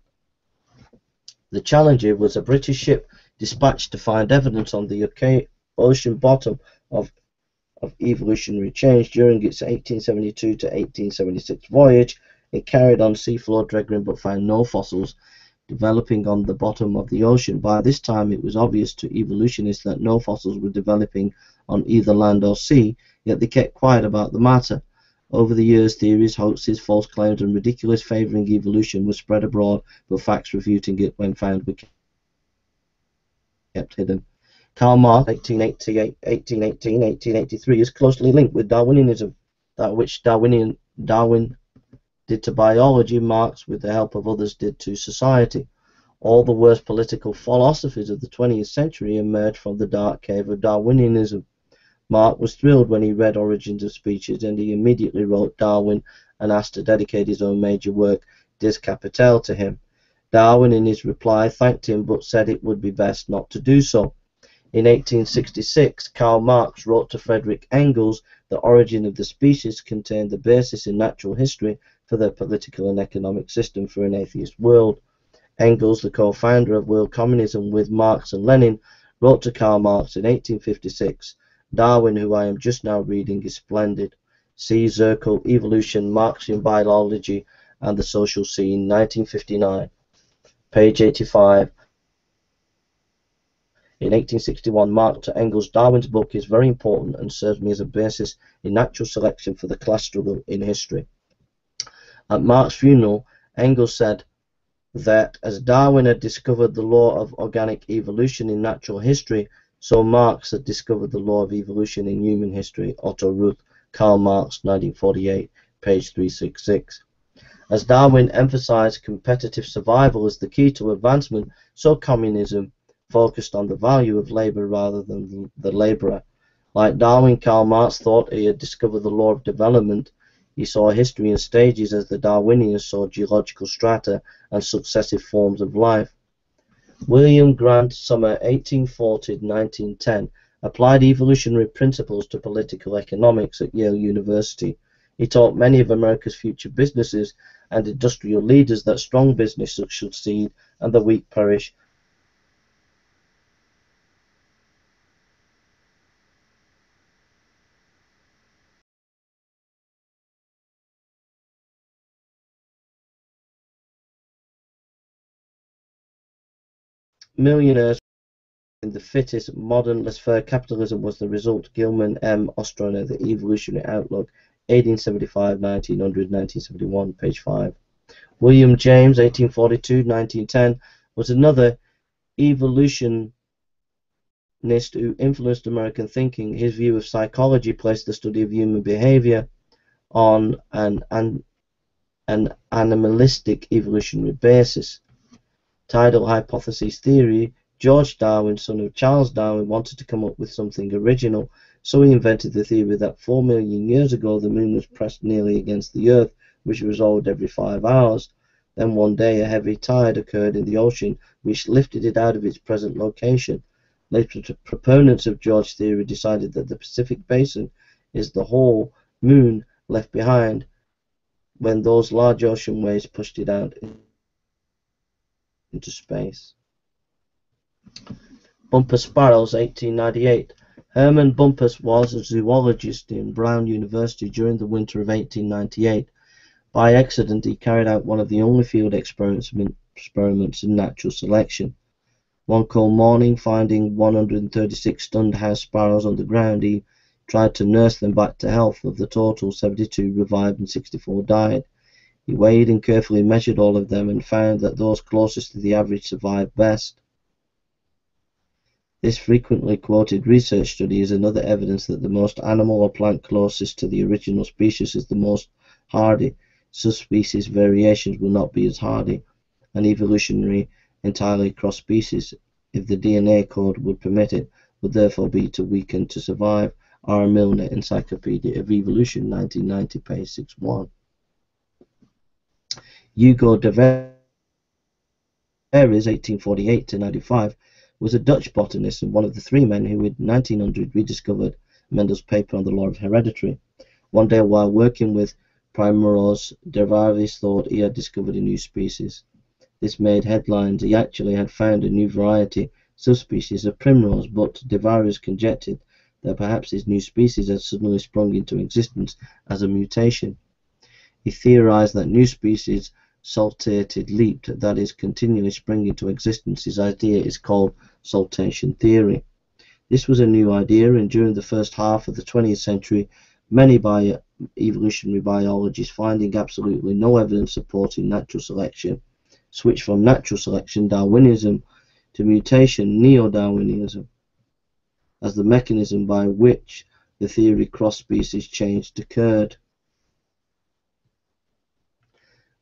Speaker 1: The Challenger was a British ship dispatched to find evidence on the ocean bottom of of evolutionary change during its 1872 to 1876 voyage it carried on seafloor dredging but found no fossils developing on the bottom of the ocean. By this time, it was obvious to evolutionists that no fossils were developing on either land or sea, yet they kept quiet about the matter. Over the years, theories, hoaxes, false claims, and ridiculous favoring evolution were spread abroad, but facts refuting it when found were kept hidden. Karl Marx, 1888, 1818, 1883, is closely linked with Darwinianism, that which Darwinian, Darwin did to biology, Marx, with the help of others, did to society. All the worst political philosophies of the 20th century emerged from the dark cave of Darwinianism. Marx was thrilled when he read Origins of Species and he immediately wrote Darwin and asked to dedicate his own major work, Das Kapital, to him. Darwin, in his reply, thanked him but said it would be best not to do so. In 1866, Karl Marx wrote to Frederick Engels the origin of the species contained the basis in natural history for their political and economic system for an atheist world. Engels, the co-founder of world communism with Marx and Lenin, wrote to Karl Marx in 1856, Darwin, who I am just now reading, is splendid. See Zirkle, Evolution, Marxian Biology, and the Social Scene, 1959. Page 85. In 1861, Marx to Engels, Darwin's book is very important and serves me as a basis in natural selection for the class struggle in history. At Marx's funeral, Engels said that as Darwin had discovered the law of organic evolution in natural history, so Marx had discovered the law of evolution in human history. Otto Ruth, Karl Marx, 1948, page 366. As Darwin emphasized competitive survival as the key to advancement, so communism focused on the value of labor rather than the laborer. Like Darwin, Karl Marx thought he had discovered the law of development he saw history in stages as the Darwinians saw geological strata and successive forms of life. William Grant Sumner, 1840-1910, applied evolutionary principles to political economics at Yale University. He taught many of America's future businesses and industrial leaders that strong business succeed and the weak perish millionaires in the fittest modern laissez-faire capitalism was the result. Gilman M. Ostrander, The Evolutionary Outlook, 1875, 1900, 1971, page 5. William James, 1842, 1910, was another evolutionist who influenced American thinking. His view of psychology placed the study of human behavior on an, an, an animalistic evolutionary basis tidal hypothesis theory, George Darwin, son of Charles Darwin, wanted to come up with something original, so he invented the theory that 4 million years ago the moon was pressed nearly against the earth, which resolved every 5 hours. Then one day a heavy tide occurred in the ocean which lifted it out of its present location. Later proponents of George's theory decided that the Pacific Basin is the whole moon left behind when those large ocean waves pushed it out into space. Bumpus Sparrows, 1898. Hermon Bumpus was a zoologist in Brown University during the winter of 1898. By accident, he carried out one of the only field experiments in natural selection. One cold morning, finding 136 stunned house sparrows on the ground, he tried to nurse them back to health. Of the total, 72 revived and 64 died. He weighed and carefully measured all of them and found that those closest to the average survived best. This frequently quoted research study is another evidence that the most animal or plant closest to the original species is the most hardy. Subspecies variations will not be as hardy. An evolutionary entirely cross species, if the DNA code would permit it, would therefore be to weaken to survive. R. Milner, Encyclopedia of Evolution, 1990, page 61. Hugo de Vries, 1848 to 95, was a Dutch botanist and one of the three men who in 1900 rediscovered Mendel's paper on the law of heredity. One day while working with Primrose, de Vries thought he had discovered a new species. This made headlines. He actually had found a new variety, subspecies of primrose, but de Vries conjectured that perhaps this new species had suddenly sprung into existence as a mutation. He theorized that new species saltated leaped, that is, continually spring into existence. His idea is called saltation theory. This was a new idea, and during the first half of the 20th century, many bio evolutionary biologists, finding absolutely no evidence supporting natural selection, switched from natural selection Darwinism to mutation neo-Darwinism as the mechanism by which the theory cross-species change occurred.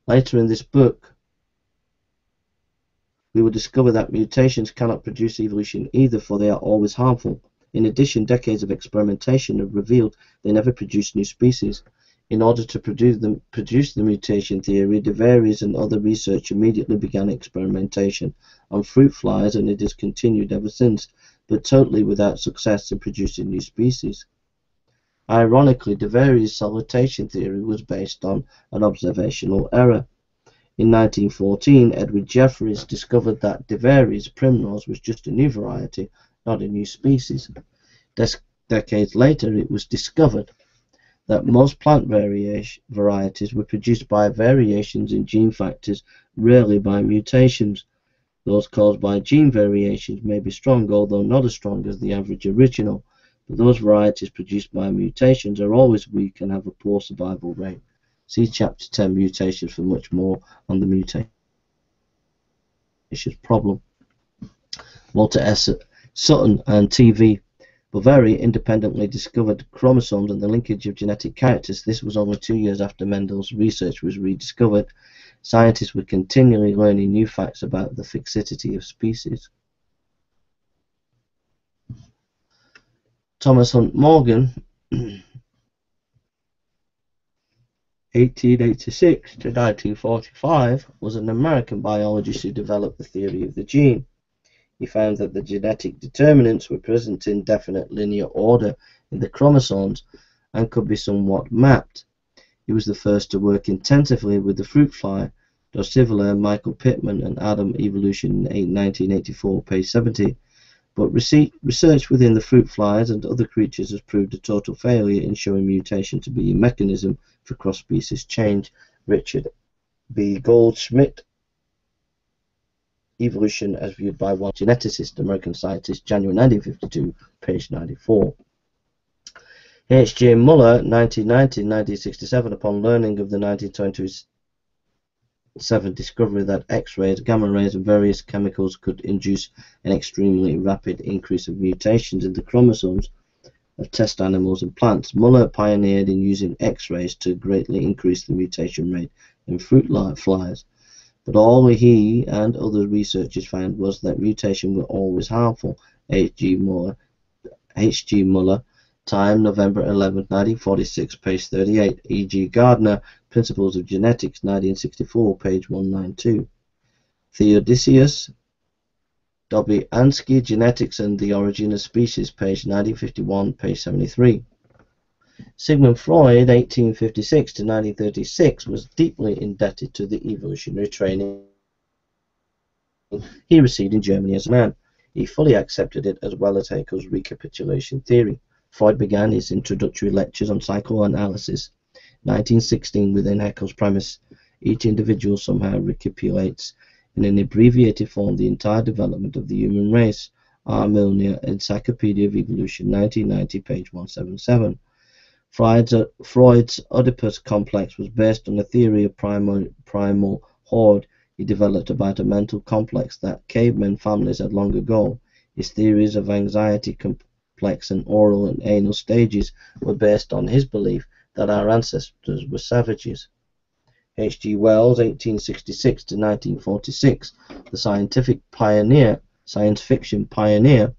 Speaker 1: Later in this book, we will discover that mutations cannot produce evolution either, for they are always harmful. In addition, decades of experimentation have revealed they never produce new species. In order to produce the, produce the mutation theory, de Vries and other research immediately began experimentation on fruit flies and it has continued ever since, but totally without success in producing new species. Ironically, de Vries' saltation theory was based on an observational error. In 1914, Edward Jeffreys discovered that de Vries' primrose was just a new variety, not a new species. Des decades later, it was discovered that most plant varieties were produced by variations in gene factors, rarely by mutations. Those caused by gene variations may be strong, although not as strong as the average original, but those varieties produced by mutations are always weak and have a poor survival rate. See Chapter 10 Mutations for much more on the mutations problem. Walter S. Sutton and TV Boveri independently discovered chromosomes and the linkage of genetic characters. This was only two years after Mendel's research was rediscovered. Scientists were continually learning new facts about the fixity of species. Thomas Hunt Morgan, *clears throat* 1886 to 1945, was an American biologist who developed the theory of the gene. He found that the genetic determinants were present in definite linear order in the chromosomes and could be somewhat mapped. He was the first to work intensively with the fruit fly. Drosophila, Michael Pitman, and Adam Evolution in 1984, page 70. But research within the fruit flies and other creatures has proved a total failure in showing mutation to be a mechanism for cross-species change. Richard B. Goldschmidt, Evolution as Viewed by One Geneticist, American Scientist, January 1952, page 94. H. J. Muller, 1990-1967, upon learning of the 1927 discovery that X-rays, gamma rays, and various chemicals could induce an extremely rapid increase of mutations in the chromosomes of test animals and plants, Muller pioneered in using X-rays to greatly increase the mutation rate in fruit flies. But all he and other researchers found was that mutation were always harmful. H. G. Muller, H. G. Muller Time, November 11, 1946, page 38. E.G. Gardner, Principles of Genetics, 1964, page 192. Theodosius W. Ansky, Genetics and the Origin of Species, page 1951, page 73. Sigmund Freud, 1856 to 1936, was deeply indebted to the evolutionary training he received in Germany as a man. He fully accepted it as well as Haeckel's recapitulation theory. Freud began his introductory lectures on psychoanalysis 1916 within Haeckel's premise. Each individual somehow recapitulates in an abbreviated form the entire development of the human race. R. Milner, Encyclopedia of Evolution, 1990, page 177. Freud's, Freud's Oedipus complex was based on a theory of primal, primal horde he developed about a mental complex that cavemen families had long ago. His theories of anxiety complex and oral and anal stages were based on his belief that our ancestors were savages. H. G. Wells, 1866 to 1946, the scientific pioneer, science fiction pioneer,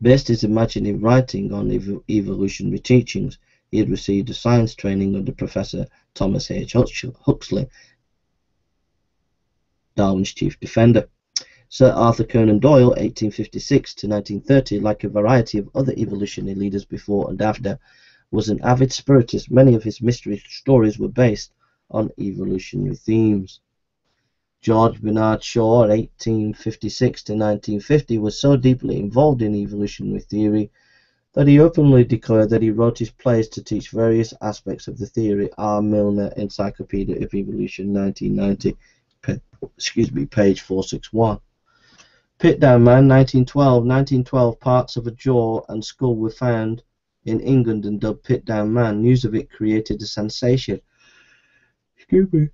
Speaker 1: based his imaginative writing on ev evolutionary teachings. He had received a science training under Professor Thomas H. Huxley, Darwin's chief defender. Sir Arthur Conan Doyle, 1856 to 1930, like a variety of other evolutionary leaders before and after, was an avid spiritist. Many of his mystery stories were based on evolutionary themes. George Bernard Shaw, 1856 to 1950, was so deeply involved in evolutionary theory that he openly declared that he wrote his plays to teach various aspects of the theory. R. Milner, Encyclopedia of Evolution, 1990, excuse me, page 461. Piltdown Man, 1912. 1912, parts of a jaw and skull were found in England and dubbed Piltdown Man. News of it created a sensation. Excuse me.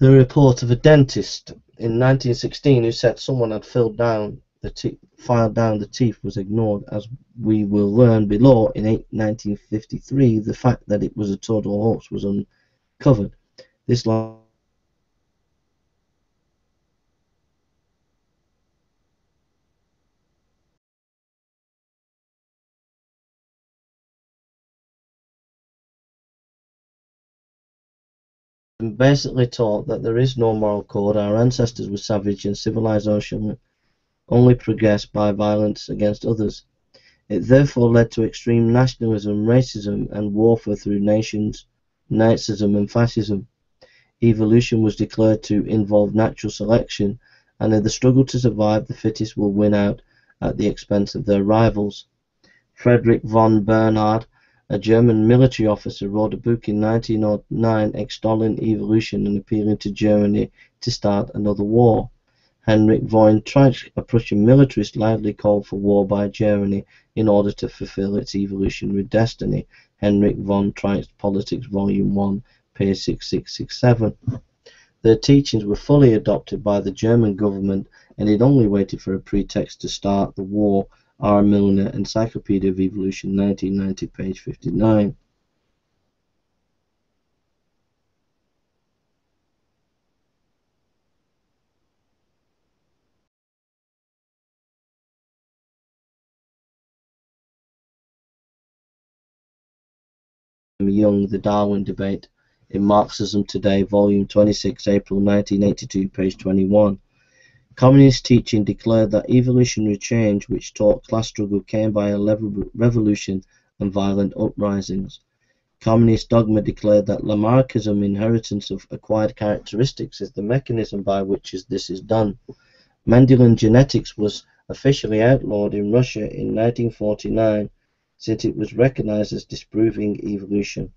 Speaker 1: The report of a dentist in 1916 who said someone had filled down the te- filed down the teeth was ignored. As we will learn below, in 1953, the fact that it was a total hoax was uncovered. This basically taught that there is no moral code, our ancestors were savage, and civilization only progressed by violence against others. It therefore led to extreme nationalism, racism, and warfare through nations, Nazism, and fascism. Evolution was declared to involve natural selection, and in the struggle to survive, the fittest will win out at the expense of their rivals. Frederick von Bernhard a German military officer wrote a book in 1909 extolling evolution and appealing to Germany to start another war. Heinrich von Trench, a Prussian militarist, loudly called for war by Germany in order to fulfill its evolutionary destiny. Heinrich von Trench, Politics, Volume 1, page 6667. Their teachings were fully adopted by the German government and it only waited for a pretext to start the war R. Milner, Encyclopedia of Evolution, 1990, page 59. Young, The Darwin Debate in Marxism Today, Volume 26, April 1982, page 21. Communist teaching declared that evolutionary change which taught class struggle came by a revolution and violent uprisings. Communist dogma declared that Lamarckism, inheritance of acquired characteristics, is the mechanism by which this is done. Mendelian genetics was officially outlawed in Russia in 1949 since it was recognized as disproving evolution.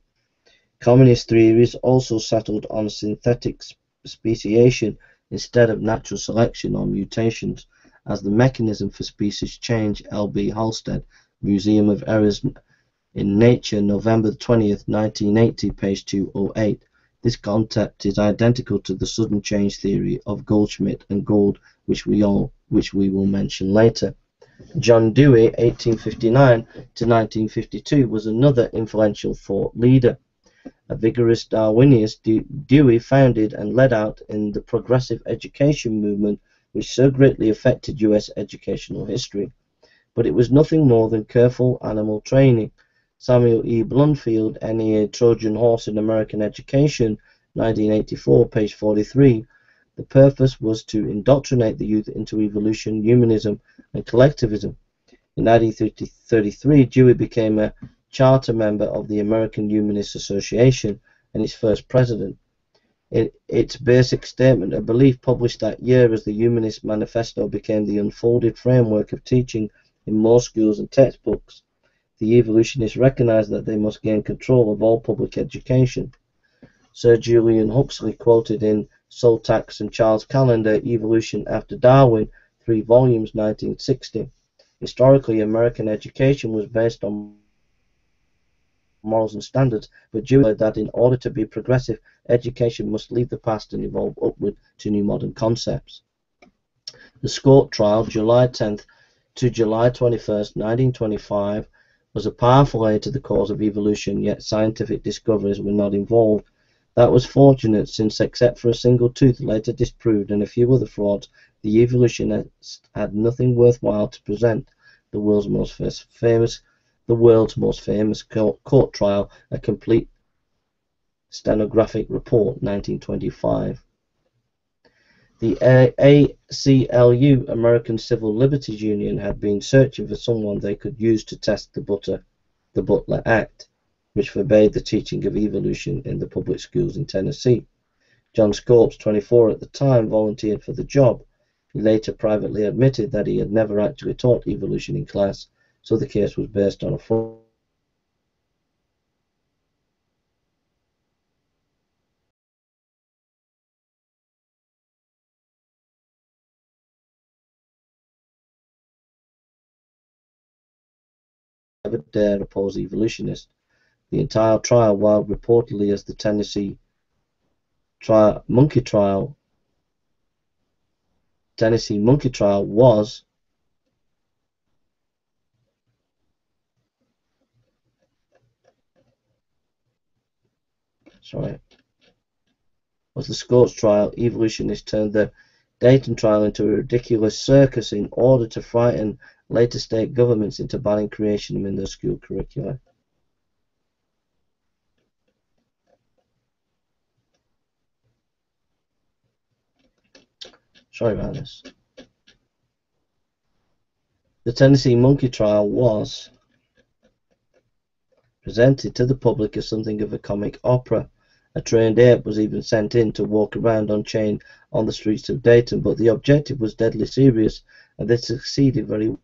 Speaker 1: Communist theories also settled on synthetic speciation instead of natural selection or mutations as the mechanism for species change. L. B. Halstead, Museum of Errors in Nature, November 20th, 1980, page 208. This concept is identical to the sudden change theory of Goldschmidt and Gould, which we all which we will mention later. John Dewey, 1859 to 1952, was another influential thought leader. A vigorous Darwinist, Dewey founded and led out in the progressive education movement which so greatly affected U.S. educational history. but it was nothing more than careful animal training. Samuel E. Blumenfeld, NEA Trojan Horse in American Education, 1984, page 43. The purpose was to indoctrinate the youth into evolution, humanism, and collectivism. In 1933, Dewey became a charter member of the American Humanist Association and its first president. In its basic statement, a belief published that year as the Humanist Manifesto became the unfolded framework of teaching in most schools and textbooks. The evolutionists recognized that they must gain control of all public education. Sir Julian Huxley quoted in Sol Tax and Charles Callender, Evolution After Darwin, three volumes, 1960. Historically, American education was based on morals and standards, but said that in order to be progressive, education must leave the past and evolve upward to new modern concepts. The Scott trial, July 10th to July 21st, 1925, was a powerful aid to the cause of evolution, yet scientific discoveries were not involved. That was fortunate, since except for a single tooth later disproved and a few other frauds, the evolutionists had nothing worthwhile to present. The world's most famous the world's most famous court trial, a complete stenographic report, 1925. The ACLU, American Civil Liberties Union, had been searching for someone they could use to test the, Butter, the Butler Act, which forbade the teaching of evolution in the public schools in Tennessee. John Scopes, 24 at the time, volunteered for the job. He later privately admitted that he had never actually taught evolution in class so the case was based on a full never dare oppose evolutionists. The entire trial, while reportedly as the Tennessee trial, monkey trial, Tennessee monkey trial was sorry, was the Scopes trial, evolutionists turned the Dayton trial into a ridiculous circus in order to frighten later state governments into banning creationism in their school curricula. Sorry about this. The Tennessee monkey trial was presented to the public as something of a comic opera. A trained ape was even sent in to walk around on chain on the streets of Dayton, but the objective was deadly serious, and they succeeded very well.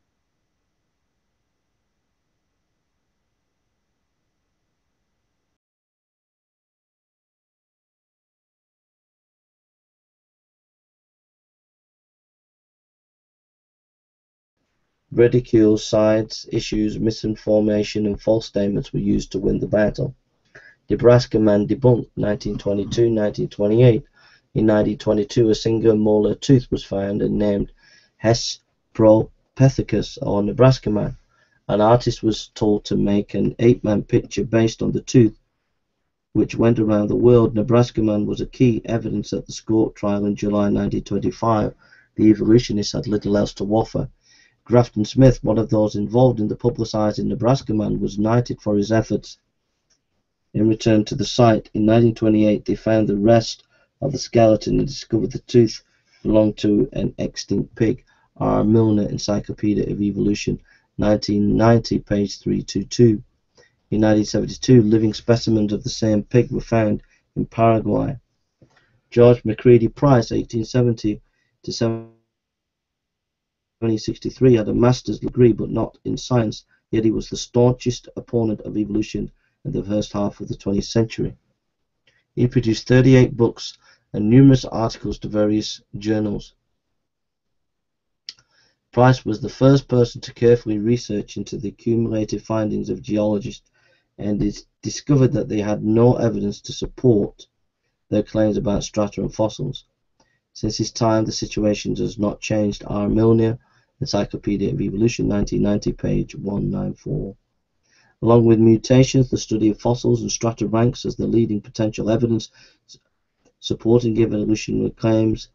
Speaker 1: Ridicule, sides, issues, misinformation, and false statements were used to win the battle. Nebraska Man debunked 1922-1928. In 1922, a single molar tooth was found and named Hesperopithecus, or Nebraska Man. An artist was told to make an eight-man picture based on the tooth, which went around the world. Nebraska Man was a key evidence at the Scott trial in July 1925. The evolutionists had little else to offer. Grafton Smith, one of those involved in the publicizing Nebraska Man, was knighted for his efforts. In return to the site, in 1928 they found the rest of the skeleton and discovered the tooth belonged to an extinct pig. R. Milner, Encyclopedia of Evolution, 1990, page 322. In 1972, living specimens of the same pig were found in Paraguay. George McCready Price, 1870 to 1963 had a master's degree but not in science, yet he was the staunchest opponent of evolution in the first half of the 20th century. He produced 38 books and numerous articles to various journals. Price was the first person to carefully research into the accumulated findings of geologists and it discovered that they had no evidence to support their claims about strata and fossils. Since his time, the situation has not changed. R. Milner Encyclopedia of Evolution, 1990, page 194. Along with mutations, the study of fossils and strata ranks as the leading potential evidence supporting evolutionary claims,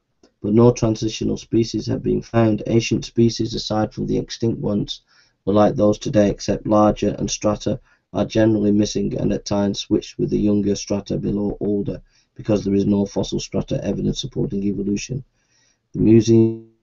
Speaker 1: but no transitional species have been found. Ancient species, aside from the extinct ones, were like those today except larger and strata are generally missing and at times switched with the younger strata below older because there is no fossil strata evidence supporting evolution. The museum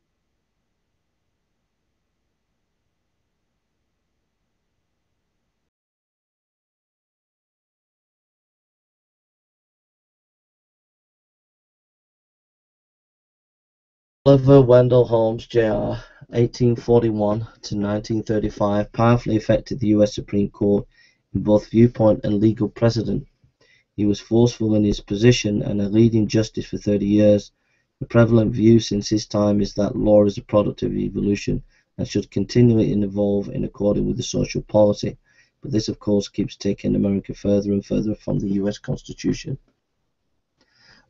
Speaker 1: Oliver Wendell Holmes, Jr., 1841 to 1935, powerfully affected the U.S. Supreme Court in both viewpoint and legal precedent. He was forceful in his position and a leading justice for 30 years. The prevalent view since his time is that law is a product of evolution and should continually evolve in accordance with the social policy. But this, of course, keeps taking America further and further from the U.S. Constitution.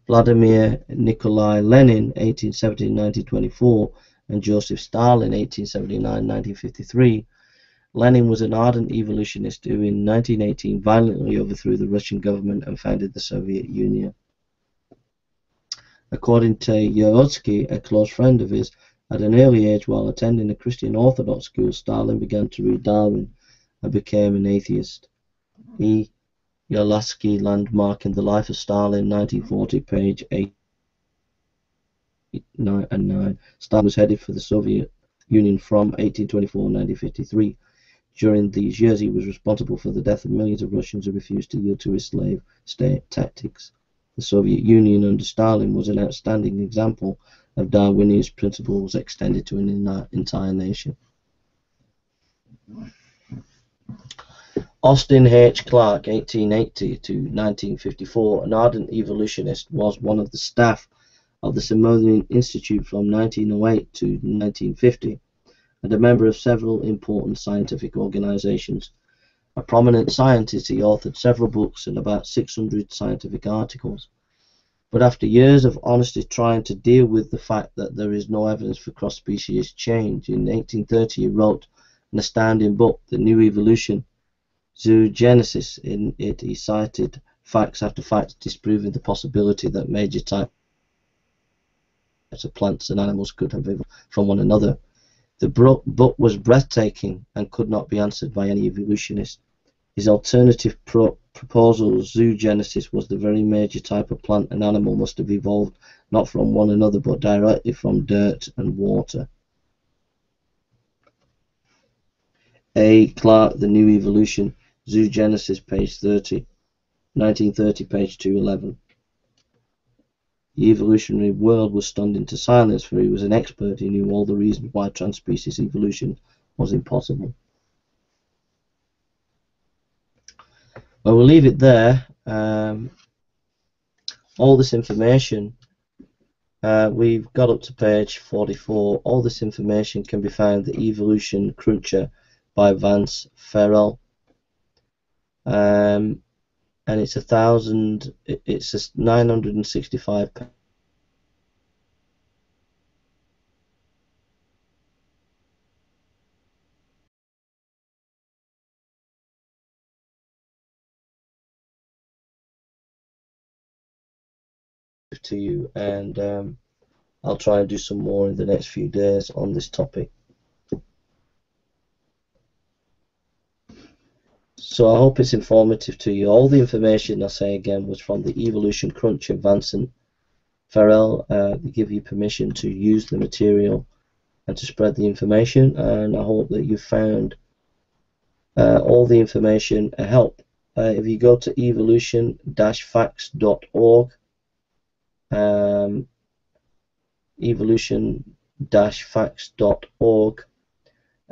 Speaker 1: Vladimir Nikolai Lenin, 1870-1924, and Joseph Stalin, 1879-1953. Lenin was an ardent evolutionist who in 1918 violently overthrew the Russian government and founded the Soviet Union. According to Yotsky, a close friend of his, at an early age while attending a Christian Orthodox school, Stalin began to read Darwin and became an atheist. He Yalatsky landmark in the life of Stalin, 1940, page 8 9 and 9. Stalin was headed for the Soviet Union from 1824 1953. During these years, he was responsible for the death of millions of Russians who refused to yield to his slave state tactics. The Soviet Union under Stalin was an outstanding example of Darwinian principles extended to an entire nation. Austin H. Clark, (1880 1954), an ardent evolutionist, was one of the staff of the Smithsonian Institute from 1908 to 1950 and a member of several important scientific organizations. A prominent scientist, he authored several books and about 600 scientific articles. But after years of honestly trying to deal with the fact that there is no evidence for cross-species change, in 1830 he wrote an astounding book, The New Evolution, Zoogenesis. In it, he cited facts after facts disproving the possibility that major types of plants and animals could have evolved from one another. The book was breathtaking and could not be answered by any evolutionist. His alternative pro proposal, zoogenesis, was the very major type of plant and animal must have evolved not from one another but directly from dirt and water. A. Clark, The New Evolution, Zoogenesis, page 30, 1930, page 211. The evolutionary world was stunned into silence, for he was an expert. He knew all the reasons why trans-species evolution was impossible. Well, we'll leave it there. Um, all this information, uh, we've got up to page 44. All this information can be found in the Evolution Cruncher by Vance Ferrell um, and it's a thousand. It's a 965 to you and um, I'll try and do some more in the next few days on this topic. So I hope it's informative to you. All the information I say again was from the Evolution Crunch of Vincent Ferrell. Uh, give you permission to use the material and to spread the information and I hope that you found uh, all the information a help. Uh, if you go to evolution-facts.org um, evolution-facts.org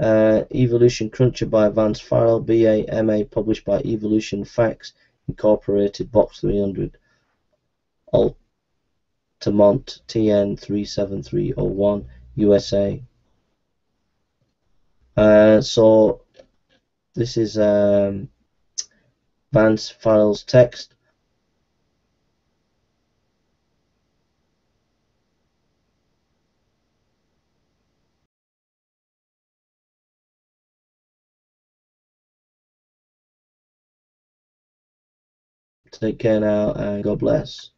Speaker 1: uh, Evolution Cruncher by Vance Ferrell, BA, MA, published by Evolution Facts, Incorporated, Box 300, Altamont, TN 37301, USA. Uh, so, this is um, Vance Ferrell's text. Take care now and God bless.